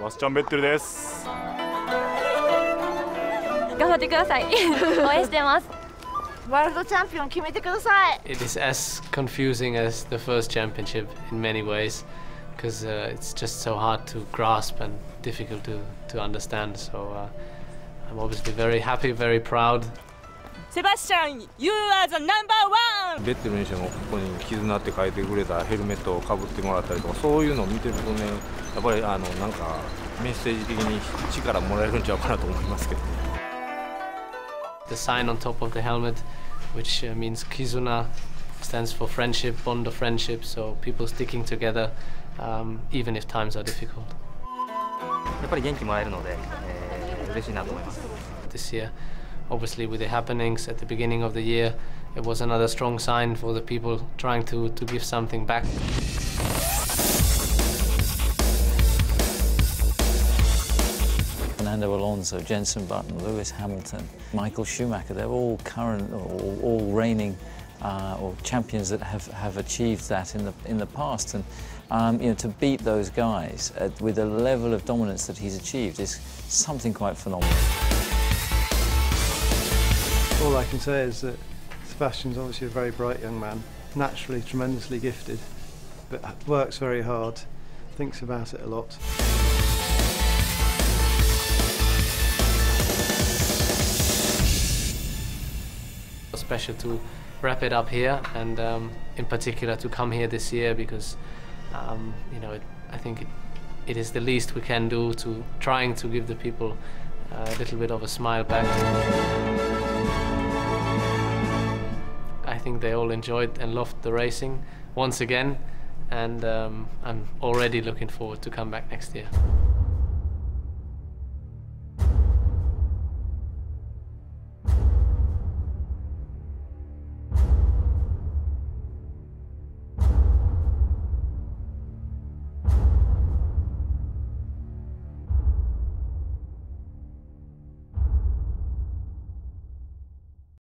バスチャンベッテルです頑張ってください応援してますワールドチャンピオン決めてください It is as confusing as the first championship in many ways because uh, it's just so hard to grasp and difficult to, to understand. So uh, I'm obviously very happy, very proud. Sebastian, you are the number one! ベッテルにしてもここに「絆」って書いてくれたヘルメットをかぶってもらったりとかそういうのを見てるとねやっぱりあのなんかメッセージ的に力もらえるんちゃうかなと思いますけどね。The sign on top of the helmet, which uh, means Kizuna, stands for friendship, bond of friendship, so people sticking together um, even if times are difficult. やっぱり元気もらえるので、えー、嬉しいなと思います。This year, obviously with the happenings at the beginning of the year, it was another strong sign for the people trying to, to give something back. Fernando Alonso, Jenson Button, Lewis Hamilton, Michael Schumacher, they're all current, all, all reigning uh, or champions that have, have achieved that in the, in the past. And um, you know, to beat those guys with the level of dominance that he's achieved is something quite phenomenal. All I can say is that Sebastian's obviously a very bright young man, naturally tremendously gifted, but works very hard, thinks about it a lot. Special to wrap it up here and um, in particular to come here this year because um, you know it, I think it, it is the least we can do to trying to give the people a little bit of a smile back. Think they all enjoyed and loved the racing once again and um, I'm already looking forward to come back next year.